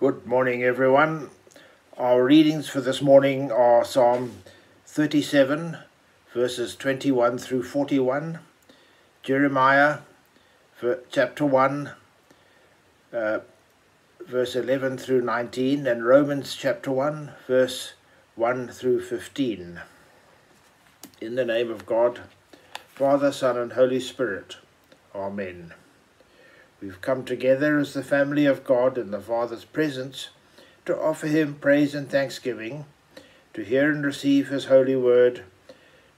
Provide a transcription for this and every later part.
Good morning, everyone. Our readings for this morning are Psalm 37, verses 21 through 41, Jeremiah chapter 1, uh, verse 11 through 19, and Romans chapter 1, verse 1 through 15. In the name of God, Father, Son, and Holy Spirit. Amen. We've come together as the family of God in the Father's presence to offer him praise and thanksgiving, to hear and receive his holy word,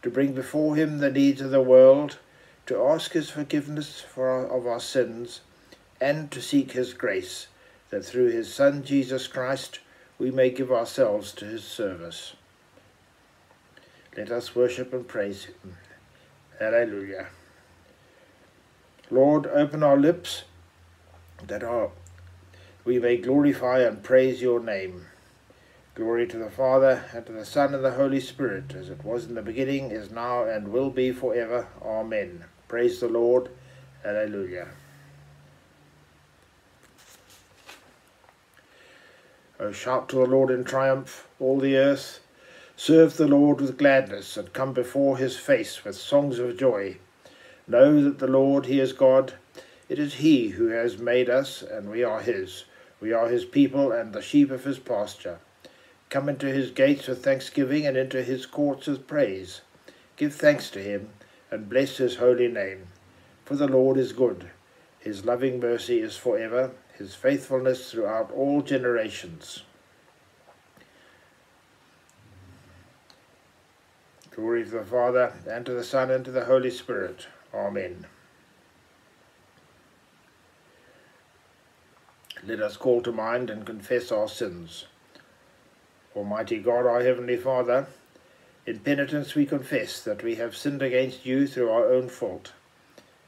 to bring before him the needs of the world, to ask his forgiveness for our, of our sins, and to seek his grace, that through his Son Jesus Christ we may give ourselves to his service. Let us worship and praise him. Alleluia. Lord, open our lips that our, we may glorify and praise your name. Glory to the Father, and to the Son, and the Holy Spirit, as it was in the beginning, is now, and will be forever. Amen. Praise the Lord. Alleluia. O shout to the Lord in triumph, all the earth. Serve the Lord with gladness, and come before his face with songs of joy. Know that the Lord, he is God. It is he who has made us, and we are his. We are his people, and the sheep of his pasture. Come into his gates with thanksgiving, and into his courts with praise. Give thanks to him, and bless his holy name. For the Lord is good. His loving mercy is for ever, his faithfulness throughout all generations. Glory to the Father, and to the Son, and to the Holy Spirit. Amen. Let us call to mind and confess our sins. Almighty God, our Heavenly Father, in penitence we confess that we have sinned against you through our own fault,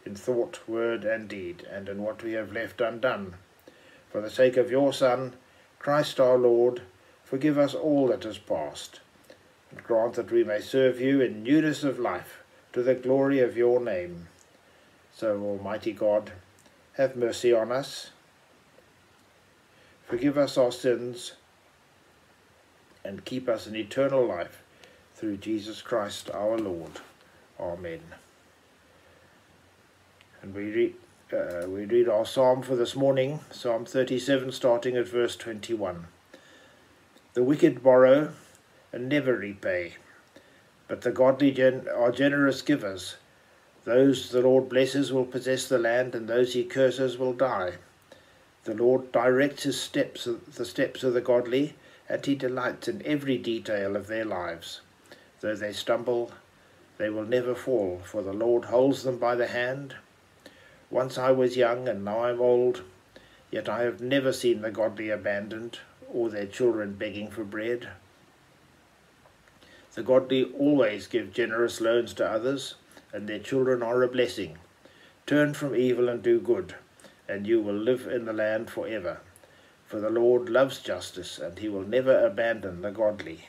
in thought, word, and deed, and in what we have left undone. For the sake of your Son, Christ our Lord, forgive us all that is past, and grant that we may serve you in newness of life, to the glory of your name. So, Almighty God, have mercy on us, Forgive us our sins and keep us in eternal life through Jesus Christ our Lord. Amen. And we read, uh, we read our psalm for this morning, Psalm 37, starting at verse 21. The wicked borrow and never repay, but the godly gen are generous givers. Those the Lord blesses will possess the land, and those he curses will die. The Lord directs his steps, the steps of the godly, and he delights in every detail of their lives. Though they stumble, they will never fall, for the Lord holds them by the hand. Once I was young, and now I'm old, yet I have never seen the godly abandoned, or their children begging for bread. The godly always give generous loans to others, and their children are a blessing. Turn from evil and do good and you will live in the land forever. For the Lord loves justice, and he will never abandon the godly.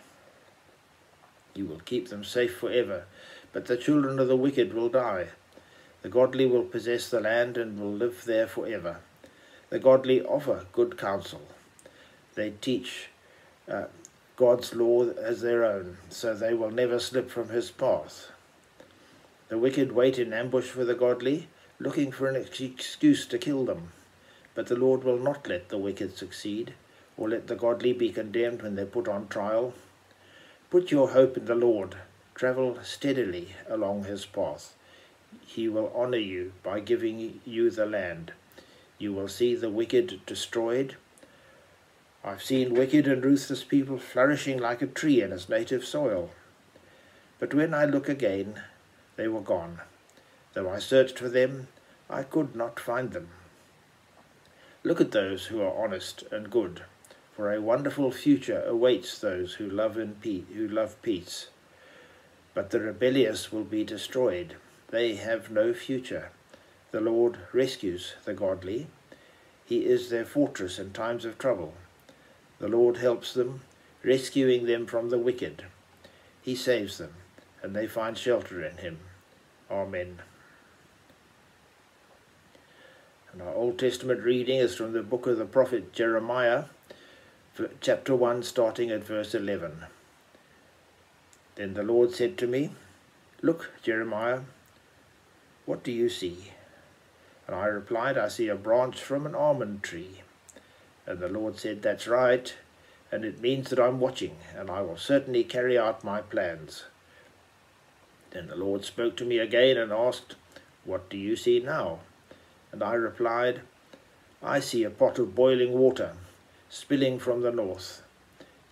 He will keep them safe forever, but the children of the wicked will die. The godly will possess the land and will live there forever. The godly offer good counsel. They teach uh, God's law as their own, so they will never slip from his path. The wicked wait in ambush for the godly, looking for an excuse to kill them. But the Lord will not let the wicked succeed, or let the godly be condemned when they're put on trial. Put your hope in the Lord. Travel steadily along his path. He will honour you by giving you the land. You will see the wicked destroyed. I've seen wicked and ruthless people flourishing like a tree in its native soil. But when I look again, they were gone. Though I searched for them, I could not find them. Look at those who are honest and good, for a wonderful future awaits those who love, in pe- who love peace. But the rebellious will be destroyed. They have no future. The Lord rescues the godly. He is their fortress in times of trouble. The Lord helps them, rescuing them from the wicked. He saves them, and they find shelter in him. Amen. And our Old Testament reading is from the book of the prophet Jeremiah, chapter 1, starting at verse 11. Then the Lord said to me, Look, Jeremiah, what do you see? And I replied, I see a branch from an almond tree. And the Lord said, That's right, and it means that I'm watching, and I will certainly carry out my plans. Then the Lord spoke to me again and asked, What do you see now? And I replied, I see a pot of boiling water spilling from the north.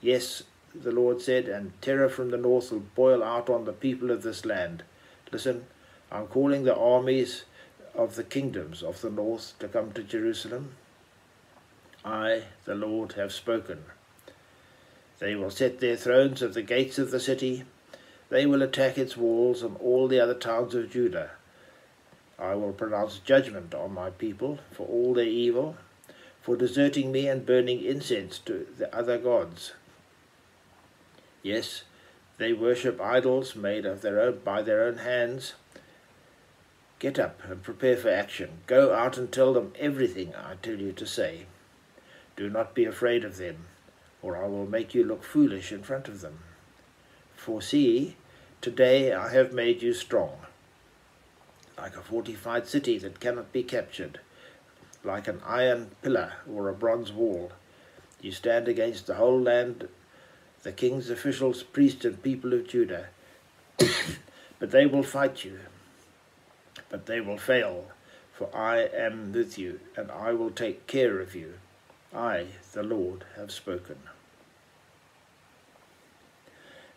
Yes, the Lord said, and terror from the north will boil out on the people of this land. Listen, I'm calling the armies of the kingdoms of the north to come to Jerusalem. I, the Lord, have spoken. They will set their thrones at the gates of the city. They will attack its walls and all the other towns of Judah. I will pronounce judgment on my people for all their evil, for deserting me and burning incense to the other gods. Yes, they worship idols made of their own by their own hands. Get up and prepare for action. Go out and tell them everything I tell you to say. Do not be afraid of them, or I will make you look foolish in front of them. For see, today I have made you strong like a fortified city that cannot be captured, like an iron pillar or a bronze wall. You stand against the whole land, the king's officials, priests, and people of Judah. but they will fight you, but they will fail, for I am with you, and I will take care of you. I, the Lord, have spoken.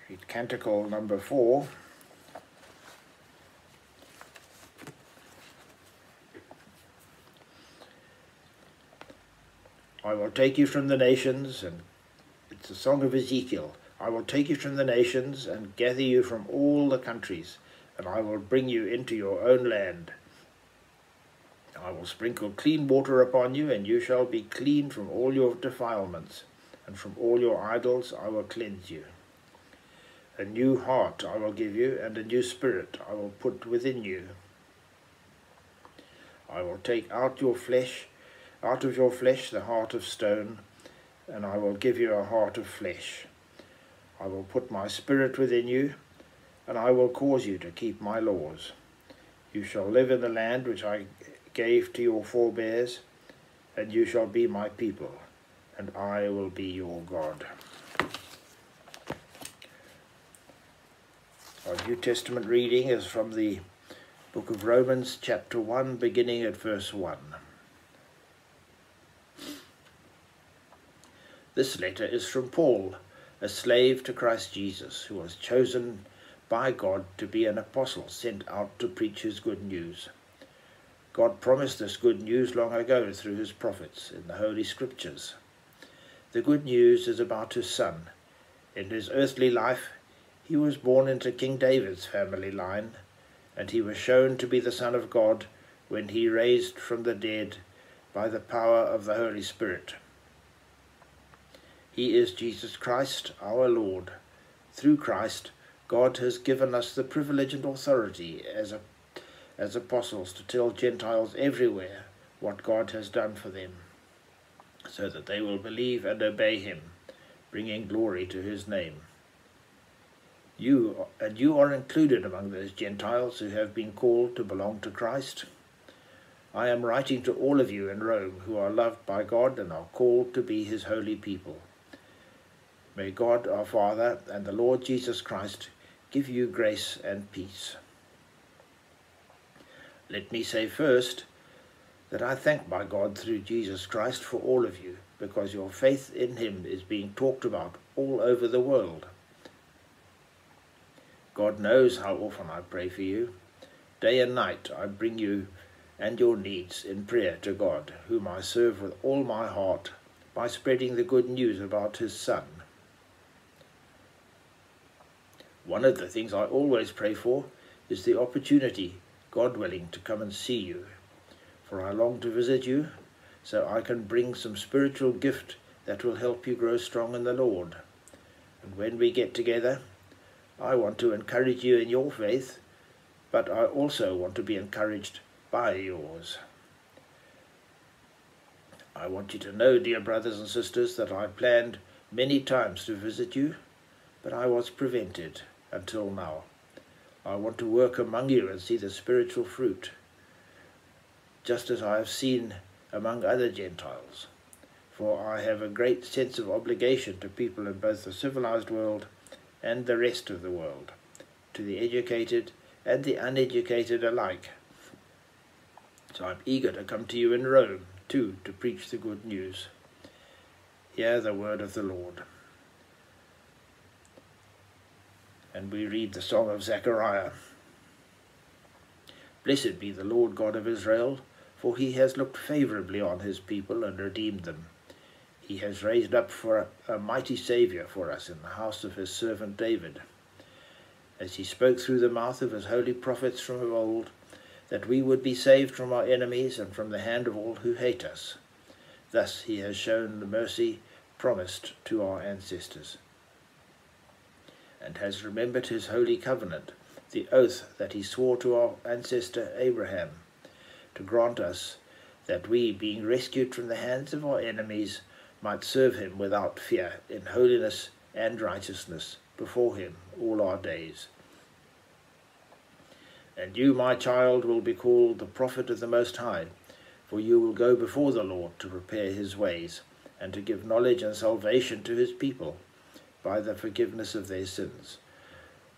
Read Canticle number four. I will take you from the nations, and it's a song of Ezekiel. I will take you from the nations and gather you from all the countries, and I will bring you into your own land. I will sprinkle clean water upon you, and you shall be clean from all your defilements, and from all your idols I will cleanse you. A new heart I will give you, and a new spirit I will put within you. I will take out your flesh out of your flesh the heart of stone, and I will give you a heart of flesh. I will put my spirit within you, and I will cause you to keep my laws. You shall live in the land which I gave to your forebears, and you shall be my people, and I will be your God. Our New Testament reading is from the book of Romans, chapter 1, beginning at verse 1. This letter is from Paul, a slave to Christ Jesus, who was chosen by God to be an apostle sent out to preach his good news. God promised this good news long ago through his prophets in the Holy Scriptures. The good news is about his son. In his earthly life, he was born into King David's family line, and he was shown to be the Son of God when he raised from the dead by the power of the Holy Spirit. He is Jesus Christ, our Lord. Through Christ, God has given us the privilege and authority as, a, as apostles to tell Gentiles everywhere what God has done for them, so that they will believe and obey him, bringing glory to his name. You and you are included among those Gentiles who have been called to belong to Christ. I am writing to all of you in Rome who are loved by God and are called to be his holy people. May God our Father and the Lord Jesus Christ give you grace and peace. Let me say first that I thank my God through Jesus Christ for all of you, because your faith in him is being talked about all over the world. God knows how often I pray for you. Day and night I bring you and your needs in prayer to God, whom I serve with all my heart by spreading the good news about his Son One of the things I always pray for is the opportunity, God willing, to come and see you. For I long to visit you, so I can bring some spiritual gift that will help you grow strong in the Lord. And when we get together, I want to encourage you in your faith, but I also want to be encouraged by yours. I want you to know, dear brothers and sisters, that I planned many times to visit you, but I was prevented until now. I want to work among you and see the spiritual fruit, just as I have seen among other Gentiles. For I have a great sense of obligation to people in both the civilized world and the rest of the world, to the educated and the uneducated alike. So I'm eager to come to you in Rome, too, to preach the good news. Hear the word of the Lord. And we read the Song of Zechariah. Blessed be the Lord God of Israel, for he has looked favourably on his people and redeemed them. He has raised up for a, mighty Saviour for us in the house of his servant David, as he spoke through the mouth of his holy prophets from of old, that we would be saved from our enemies and from the hand of all who hate us. Thus he has shown the mercy promised to our ancestors and has remembered his holy covenant, the oath that he swore to our ancestor Abraham, to grant us that we, being rescued from the hands of our enemies, might serve him without fear in holiness and righteousness before him all our days. And you, my child, will be called the prophet of the Most High, for you will go before the Lord to prepare his ways, and to give knowledge and salvation to his people by the forgiveness of their sins.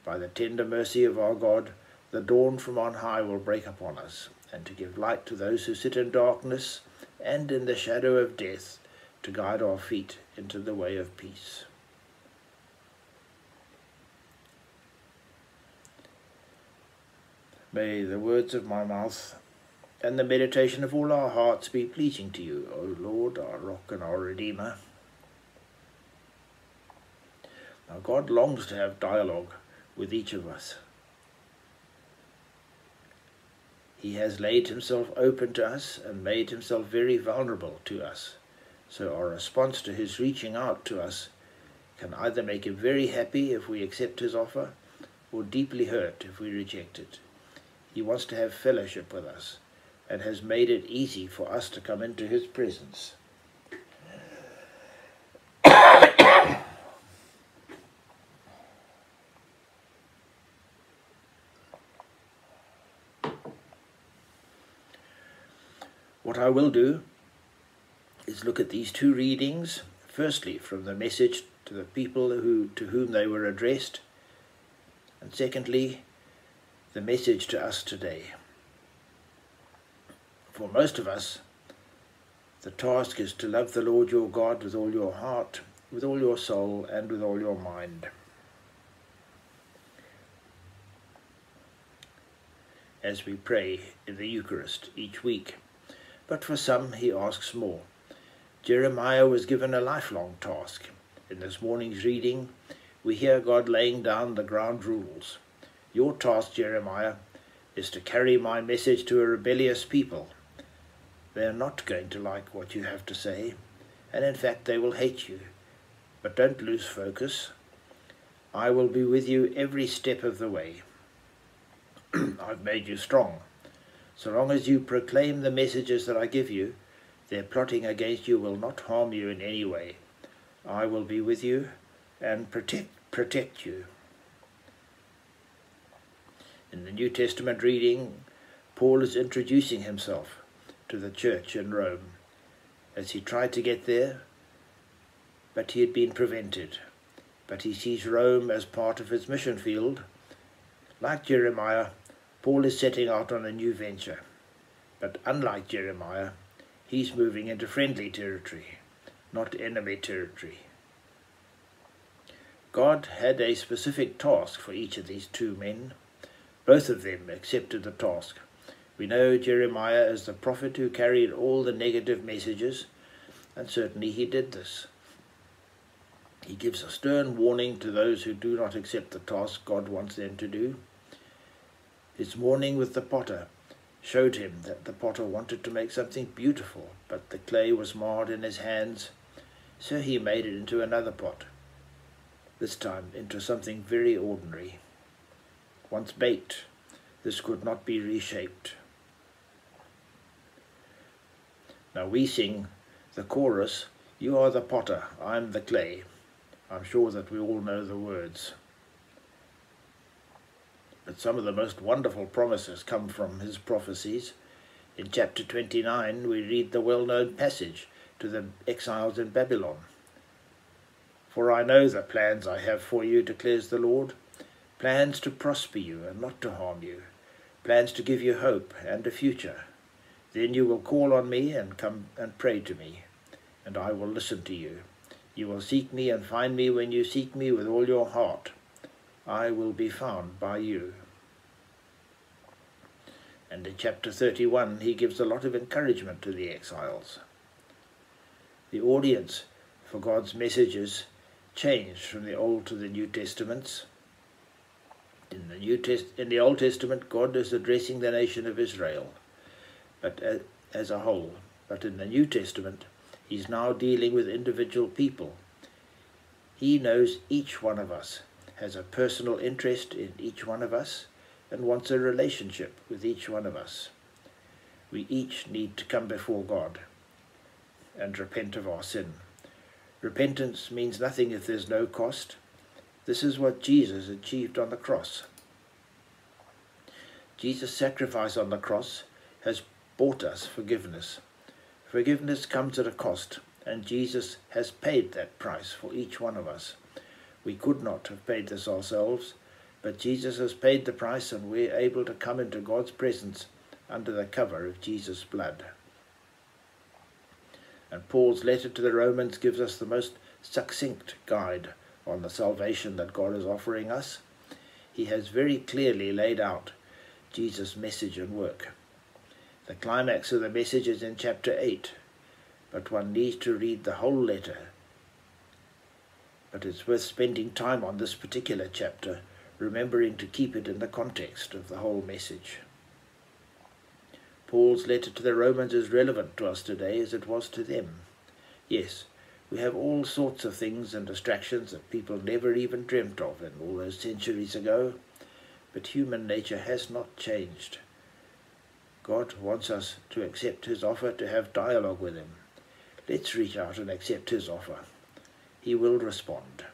By the tender mercy of our God, the dawn from on high will break upon us, and to give light to those who sit in darkness and in the shadow of death, to guide our feet into the way of peace. May the words of my mouth and the meditation of all our hearts be pleasing to you, O Lord, our rock and our Redeemer. Now, God longs to have dialogue with each of us. He has laid himself open to us and made himself very vulnerable to us. So our response to his reaching out to us can either make him very happy if we accept his offer or deeply hurt if we reject it. He wants to have fellowship with us and has made it easy for us to come into his presence. What I will do is look at these two readings, firstly from the message to the people who, to whom they were addressed, and secondly, the message to us today. For most of us, the task is to love the Lord your God with all your heart, with all your soul, and with all your mind. As we pray in the Eucharist each week but for some he asks more. Jeremiah was given a lifelong task. In this morning's reading, we hear God laying down the ground rules. Your task, Jeremiah, is to carry my message to a rebellious people. They are not going to like what you have to say, and in fact they will hate you. But don't lose focus. I will be with you every step of the way. I've made you strong. So long as you proclaim the messages that I give you, their plotting against you will not harm you in any way. I will be with you and protect, protect you. In the New Testament reading, Paul is introducing himself to the church in Rome as he tried to get there, but he had been prevented. But he sees Rome as part of his mission field. Like Jeremiah, Paul is setting out on a new venture, but unlike Jeremiah, he's moving into friendly territory, not enemy territory. God had a specific task for each of these two men. Both of them accepted the task. We know Jeremiah as the prophet who carried all the negative messages, and certainly he did this. He gives a stern warning to those who do not accept the task God wants them to do. His warning with the potter showed him that the potter wanted to make something beautiful, but the clay was marred in his hands, so he made it into another pot, this time into something very ordinary. Once baked, this could not be reshaped. Now we sing the chorus, You are the potter, I'm the clay. I'm sure that we all know the words. Some of the most wonderful promises come from his prophecies. In chapter 29, we read the well known passage to the exiles in Babylon. For I know the plans I have for you, declares the Lord plans to prosper you and not to harm you, plans to give you hope and a future. Then you will call on me and come and pray to me, and I will listen to you. You will seek me and find me when you seek me with all your heart. I will be found by you. And in chapter 31, he gives a lot of encouragement to the exiles. The audience for God's messages changed from the Old to the New Testaments. In the, New Test in the Old Testament, God is addressing the nation of Israel but as a whole. But in the New Testament, he's now dealing with individual people. He knows each one of us, has a personal interest in each one of us, and wants a relationship with each one of us. We each need to come before God and repent of our sin. Repentance means nothing if there's no cost. This is what Jesus achieved on the cross. Jesus' sacrifice on the cross has bought us forgiveness. Forgiveness comes at a cost, and Jesus has paid that price for each one of us. We could not have paid this ourselves, but Jesus has paid the price, and we're able to come into God's presence under the cover of Jesus' blood. And Paul's letter to the Romans gives us the most succinct guide on the salvation that God is offering us. He has very clearly laid out Jesus' message and work. The climax of the message is in chapter 8, but one needs to read the whole letter. But it's worth spending time on this particular chapter, remembering to keep it in the context of the whole message. Paul's letter to the Romans is relevant to us today as it was to them. Yes, we have all sorts of things and distractions that people never even dreamt of in all those centuries ago, but human nature has not changed. God wants us to accept his offer to have dialogue with him. Let's reach out and accept his offer. He will respond.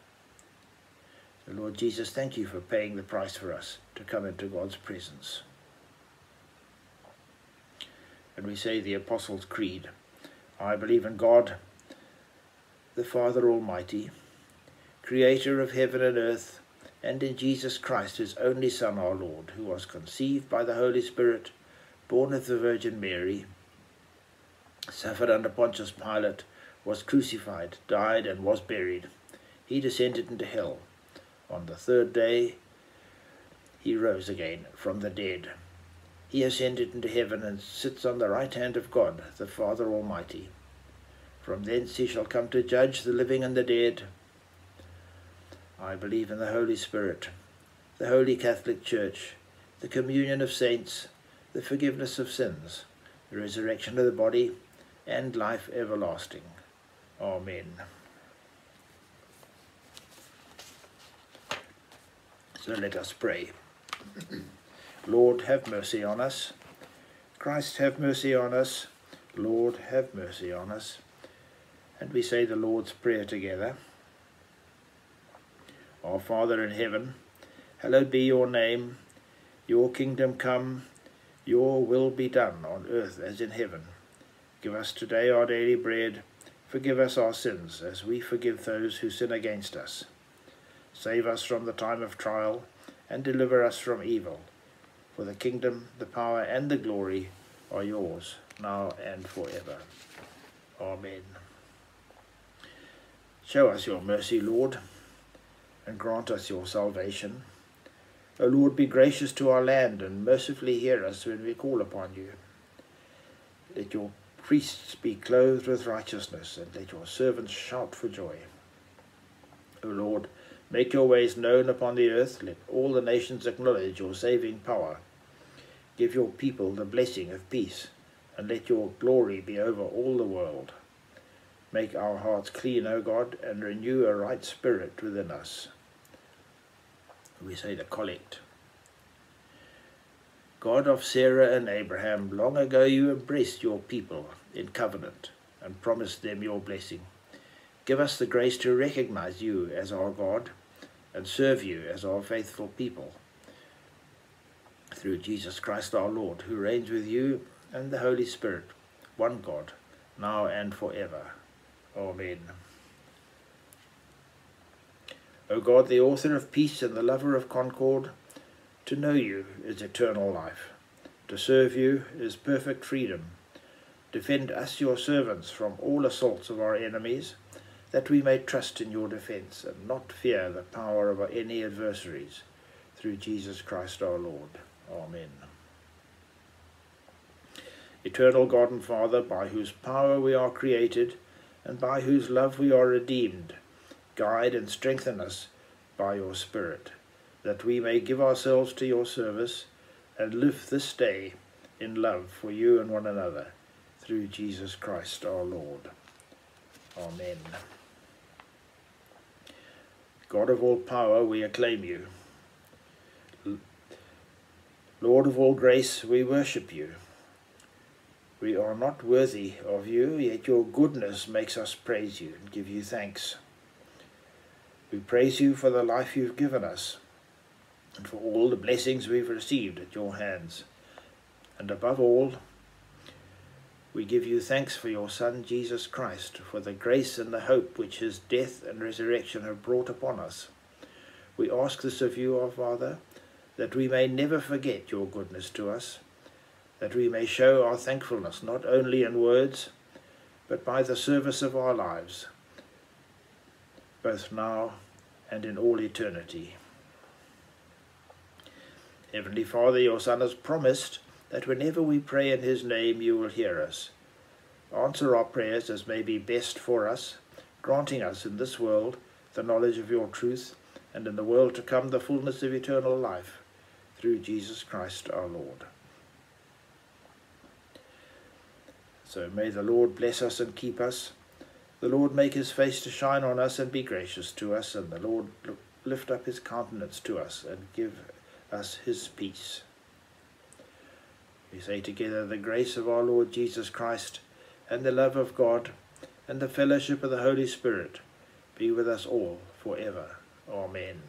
The Lord Jesus, thank you for paying the price for us to come into God's presence. And we say the Apostles' Creed. I believe in God, the Father Almighty, creator of heaven and earth, and in Jesus Christ, his only Son, our Lord, who was conceived by the Holy Spirit, born of the Virgin Mary, suffered under Pontius Pilate, was crucified, died, and was buried. He descended into hell. On the third day he rose again from the dead. He ascended into heaven and sits on the right hand of God, the Father Almighty. From thence he shall come to judge the living and the dead. I believe in the Holy Spirit, the Holy Catholic Church, the communion of saints, the forgiveness of sins, the resurrection of the body, and life everlasting. Amen. So let us pray. Lord, have mercy on us. Christ, have mercy on us. Lord, have mercy on us. And we say the Lord's Prayer together. Our Father in heaven, hallowed be your name. Your kingdom come your will be done on earth as in heaven. Give us today our daily bread. Forgive us our sins, as we forgive those who sin against us. Save us from the time of trial, and deliver us from evil. For the kingdom, the power, and the glory are yours, now and forever. Amen. Show us your mercy, Lord, and grant us your salvation O Lord, be gracious to our land and mercifully hear us when we call upon you. Let your priests be clothed with righteousness, and let your servants shout for joy. O Lord, make your ways known upon the earth, let all the nations acknowledge your saving power. Give your people the blessing of peace, and let your glory be over all the world. Make our hearts clean, O God, and renew a right spirit within us we say the collect. God of Sarah and Abraham, long ago you embraced your people in covenant and promised them your blessing. Give us the grace to recognize you as our God and serve you as our faithful people. Through Jesus Christ our Lord, who reigns with you and the Holy Spirit, one God, now and forever. Amen. O God, the author of peace and the lover of concord, to know you is eternal life. To serve you is perfect freedom. Defend us, your servants, from all assaults of our enemies, that we may trust in your defence and not fear the power of any adversaries. Through Jesus Christ our Lord. Amen. Eternal God and Father, by whose power we are created, and by whose love we are redeemed, guide and strengthen us by your Spirit, that we may give ourselves to your service and live this day in love for you and one another, through Jesus Christ our Lord. Amen. God of all power, we acclaim you. Lord of all grace, we worship you. We are not worthy of you, yet your goodness makes us praise you and give you thanks. We praise you for the life you've given us and for all the blessings we've received at your hands. And above all, we give you thanks for your Son, Jesus Christ, for the grace and the hope which his death and resurrection have brought upon us. We ask this of you, our Father, that we may never forget your goodness to us that we may show our thankfulness not only in words, but by the service of our lives, both now and in all eternity. Heavenly Father, your Son has promised that whenever we pray in his name you will hear us. Answer our prayers as may be best for us, granting us in this world the knowledge of your truth, and in the world to come the fullness of eternal life, through Jesus Christ our Lord. So may the Lord bless us and keep us. The Lord make his face to shine on us and be gracious to us, and the Lord lift up his countenance to us and give us his peace. We say together the grace of our Lord Jesus Christ, and the love of God, and the fellowship of the Holy Spirit be with us all for ever. Amen.